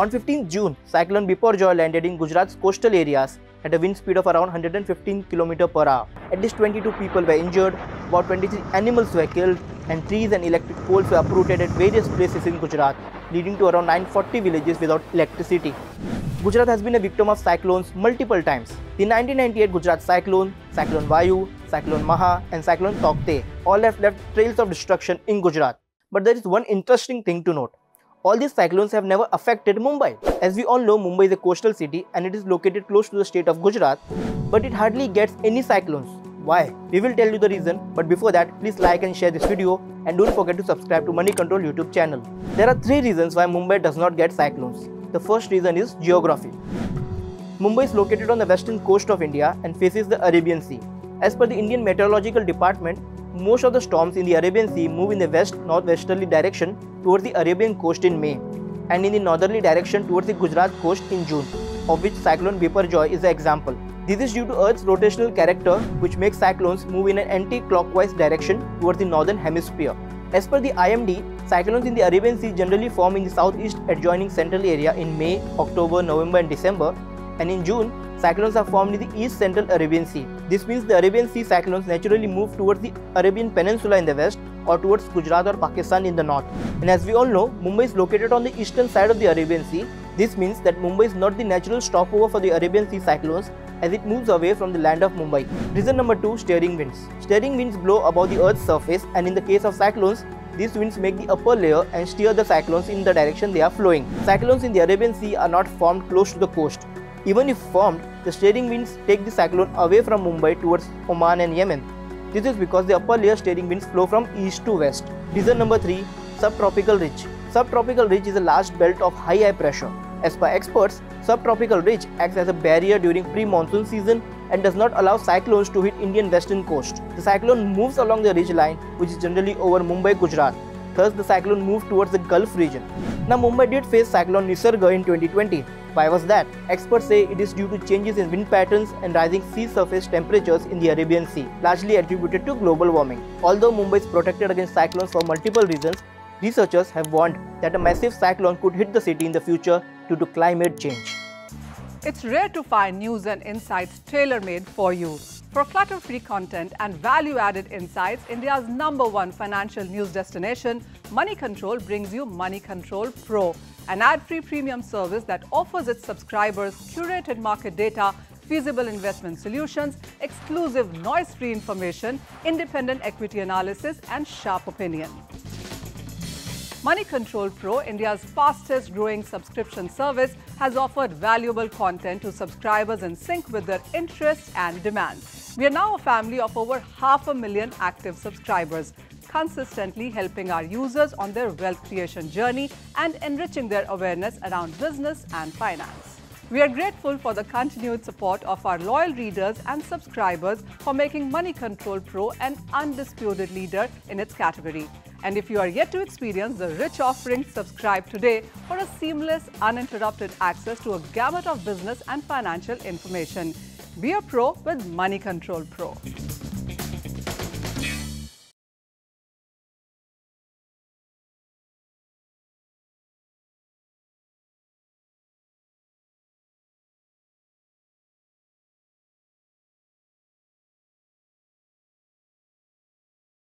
On 15 June, cyclone Biparjoy landed in Gujarat's coastal areas at a wind speed of around 115 km per hour. At least 22 people were injured, about 23 animals were killed, and trees and electric poles were uprooted at various places in Gujarat, leading to around 940 villages without electricity. Gujarat has been a victim of cyclones multiple times. The 1998 Gujarat cyclone, Cyclone Vayu, Cyclone Maha, and Cyclone Taukte all have left trails of destruction in Gujarat. But there is one interesting thing to note. All these cyclones have never affected Mumbai. As we all know, Mumbai is a coastal city and it is located close to the state of Gujarat, but it hardly gets any cyclones. Why? We will tell you the reason, but before that, please like and share this video and don't forget to subscribe to Money Control YouTube channel. There are three reasons why Mumbai does not get cyclones. The first reason is geography. Mumbai is located on the western coast of India and faces the Arabian Sea. As per the Indian Meteorological Department, most of the storms in the Arabian Sea move in the west-northwesterly direction towards the Arabian coast in May and in the northerly direction towards the Gujarat coast in June, of which cyclone Biparjoy is an example. This is due to Earth's rotational character which makes cyclones move in an anti-clockwise direction towards the northern hemisphere. As per the IMD, cyclones in the Arabian Sea generally form in the southeast adjoining central area in May, October, November and December and in June, cyclones are formed in the east central Arabian Sea. This means the Arabian Sea cyclones naturally move towards the Arabian Peninsula in the west or towards Gujarat or Pakistan in the north. And as we all know, Mumbai is located on the eastern side of the Arabian Sea. This means that Mumbai is not the natural stopover for the Arabian Sea cyclones as it moves away from the land of Mumbai. Reason number 2 Steering winds. Steering winds blow above the earth's surface and in the case of cyclones, these winds make the upper layer and steer the cyclones in the direction they are flowing. Cyclones in the Arabian Sea are not formed close to the coast. Even if formed, the steering winds take the cyclone away from Mumbai towards Oman and Yemen. This is because the upper layer steering winds flow from east to west. Reason number 3 Subtropical ridge. Subtropical ridge is a large belt of high air pressure. As per experts, subtropical ridge acts as a barrier during pre-monsoon season and does not allow cyclones to hit Indian western coast. The cyclone moves along the ridge line which is generally over Mumbai, Gujarat. Thus, the cyclone moved towards the Gulf region. Now, Mumbai did face cyclone Nisarga in 2020. Why was that? Experts say it is due to changes in wind patterns and rising sea surface temperatures in the Arabian Sea, largely attributed to global warming. Although Mumbai is protected against cyclones for multiple reasons, researchers have warned that a massive cyclone could hit the city in the future due to climate change. It's rare to find news and insights tailor-made for you. For clutter-free content and value-added insights, India's number one financial news destination, Money Control brings you Money Control Pro, an ad-free premium service that offers its subscribers curated market data, feasible investment solutions, exclusive noise-free information, independent equity analysis and sharp opinion. Money Control Pro, India's fastest growing subscription service, has offered valuable content to subscribers in sync with their interests and demands. We are now a family of over half a million active subscribers, consistently helping our users on their wealth creation journey and enriching their awareness around business and finance. We are grateful for the continued support of our loyal readers and subscribers for making Money Control Pro an undisputed leader in its category. And if you are yet to experience the rich offerings, subscribe today for a seamless, uninterrupted access to a gamut of business and financial information. Be a pro with Money Control Pro.